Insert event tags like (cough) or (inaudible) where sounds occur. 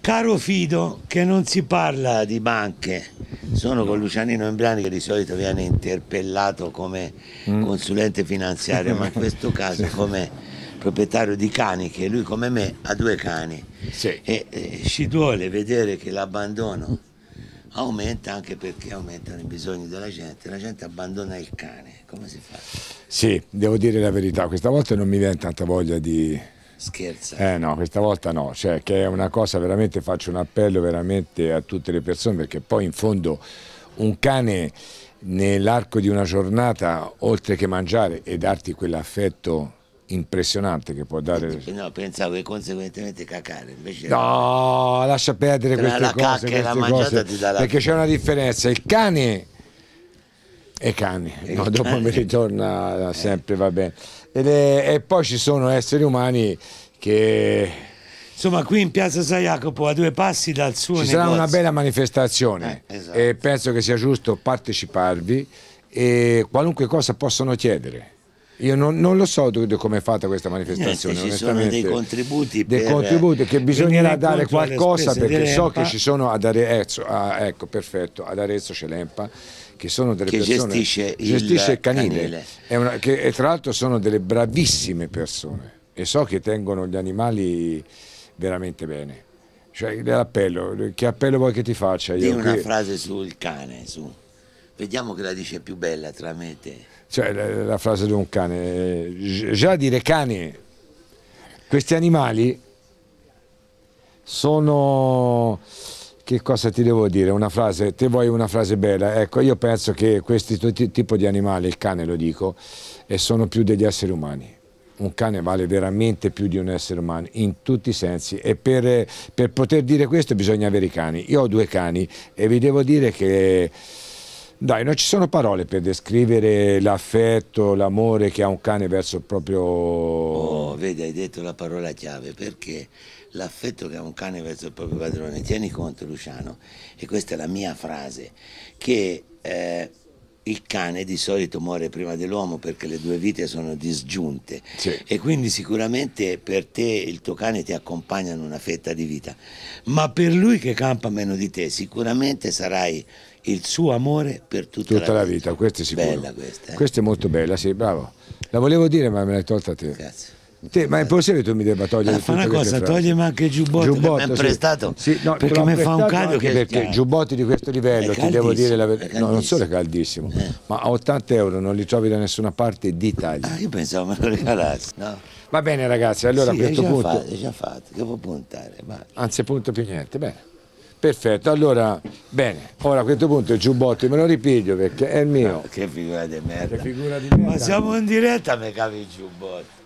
Caro Fido, che non si parla di banche, sono con Lucianino Embriani che di solito viene interpellato come Mm. consulente finanziario, ma in questo (laughs) caso come proprietario di cani, che lui come me ha due cani. Sì. E eh, ci duole vedere che l'abbandono aumenta anche perché aumentano i bisogni della gente, la gente abbandona il cane, come si fa? Sì, devo dire la verità, questa volta non mi viene tanta voglia di... Scherza. Eh no, questa volta no, cioè che è una cosa veramente, faccio un appello veramente a tutte le persone perché poi in fondo un cane nell'arco di una giornata, oltre che mangiare e darti quell'affetto impressionante che può dare... No, pensavo che conseguentemente cacare, invece No, lascia perdere queste la cose, la queste mangiata cose, ti dà la- perché c'è una differenza, il cane è cane, E no, dopo cane. mi ritorna sempre, va bene. È- e poi ci sono esseri umani che Insomma, qui in piazza San Jacopo, a due passi dal suo ci sarà negozio. una bella manifestazione Eh, esatto. e penso che sia giusto parteciparvi e qualunque cosa possono chiedere. Io non, non lo so come è fatta questa manifestazione. Niente, ci sono dei contributi Dei contributi che bisognerà dare qualcosa perché so che ci sono ad Arezzo, ah, ecco perfetto, ad Arezzo c'è l'EMPA che sono delle Che persone gestisce il gestisce il canile, canile. È una- che, e tra l'altro sono delle bravissime persone e so che tengono gli animali veramente bene. Cioè, l'appello, che appello vuoi che ti faccia? Dì Io una qui- frase sul cane, su. Vediamo che la dice più bella tra me e te. Cioè, la, la frase di un cane, eh, gi- già dire cane, questi animali sono, che cosa ti devo dire? Una frase, te vuoi una frase bella? Ecco, io penso che questi tu- ti- tipo di animali, il cane lo dico, sono più degli esseri umani. Un cane vale veramente più di un essere umano in tutti i sensi e per, per poter dire questo bisogna avere i cani. Io ho due cani e vi devo dire che dai, non ci sono parole per descrivere l'affetto, l'amore che ha un cane verso il proprio... Oh, vedi, hai detto la parola chiave, perché l'affetto che ha un cane verso il proprio padrone, tieni conto Luciano, e questa è la mia frase, che eh, il cane di solito muore prima dell'uomo perché le due vite sono disgiunte Sì. e quindi sicuramente per te il tuo cane ti accompagna in una fetta di vita, ma per lui che campa meno di te sicuramente sarai il suo amore per tutta, tutta la vita, questo è sicuro. Bella questa, eh? Questa è molto bella, sì, bravo. La volevo dire ma me l'hai tolta te. Grazie. Te, ma è possibile che tu mi debba togliere Allora, fa una cosa, toglimi anche il giubbotto, che mi sì. prestato, Sì, no, perché mi fa un caldo che perché giubbotti di questo livello, ti devo dire la verità. No, non solo è caldissimo. Eh. ma a 80 euro non li trovi da nessuna parte d'Italia. Ah, io pensavo me lo regalassi, no? Va bene ragazzi, allora sì, a questo punto... fatto, è già fatto, che può puntare, va. Anzi, punto più niente, bene. Perfetto, allora, bene, ora a questo punto il giubbotto me lo ripiglio perché è il mio. Che figura di merda. Che figura di Ma merda. siamo in diretta, mi cavi il giubbotto.